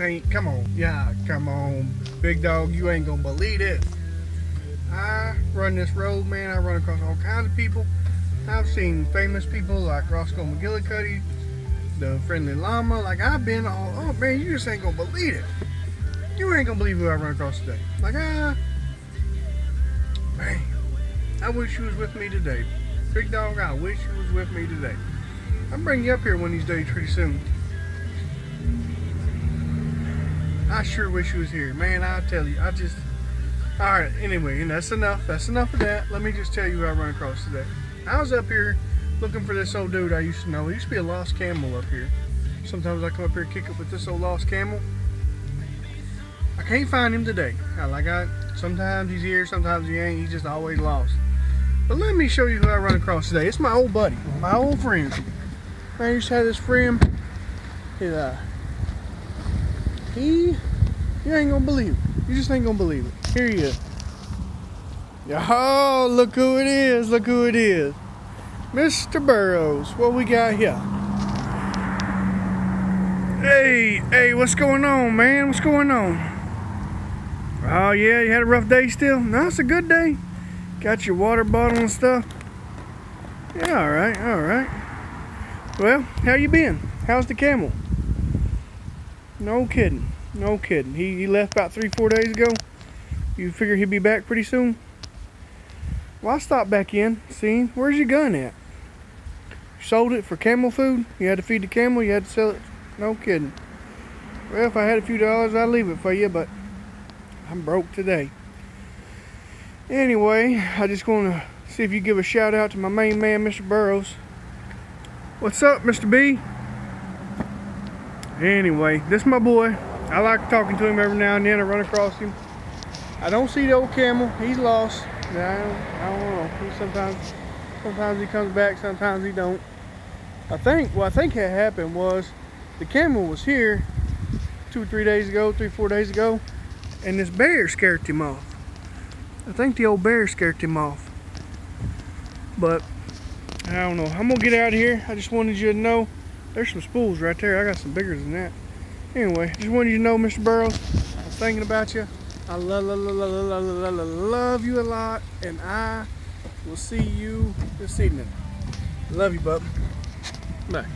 ain't, come on. Yeah, come on. Big dog, you ain't gonna believe this. I run this road, man. I run across all kinds of people. I've seen famous people like Roscoe McGillicuddy, the Friendly Llama. Like, I've been all, oh man, you just ain't gonna believe it. You ain't gonna believe who I run across today. Like, ah, man, I wish you was with me today. Big dog, I wish you was with me today. I'll bring you up here one of these days pretty soon. I sure wish you was here. Man, I tell you, I just... Alright, anyway, and that's enough. That's enough of that. Let me just tell you who I run across today. I was up here looking for this old dude I used to know. He used to be a lost camel up here. Sometimes I come up here and kick it with this old lost camel. I can't find him today. Like I, sometimes he's here, sometimes he ain't. He's just always lost. But let me show you who I run across today. It's my old buddy, my old friend. I used to have this friend. He, uh, he, you ain't gonna believe it. You just ain't gonna believe it. Here he is. Oh, look who it is. Look who it is. Mr. Burrows. What we got here? Hey, hey, what's going on, man? What's going on? Oh, yeah, you had a rough day still? No, it's a good day. Got your water bottle and stuff? Yeah, all right, all right. Well, how you been? How's the camel? No kidding, no kidding. He, he left about three, four days ago. You figure he'd be back pretty soon? Well, I stopped back in, See, where's your gun at? You sold it for camel food? You had to feed the camel, you had to sell it? No kidding. Well, if I had a few dollars, I'd leave it for you, but I'm broke today. Anyway, I just want to see if you give a shout out to my main man, Mr. Burrows. What's up, Mr. B? Anyway, this is my boy. I like talking to him every now and then. I run across him. I don't see the old camel. He's lost. I don't, I don't know. He sometimes, sometimes he comes back. Sometimes he don't. I think what I think had happened was the camel was here two or three days ago, three four days ago, and this bear scared him off. I think the old bear scared him off. But, I don't know. I'm to get out of here. I just wanted you to know. There's some spools right there. I got some bigger than that. Anyway, just wanted you to know, Mr. Burrows, I'm thinking about you. I love, love, love, love, love, you a lot. And I will see you this evening. Love you, bub. Bye.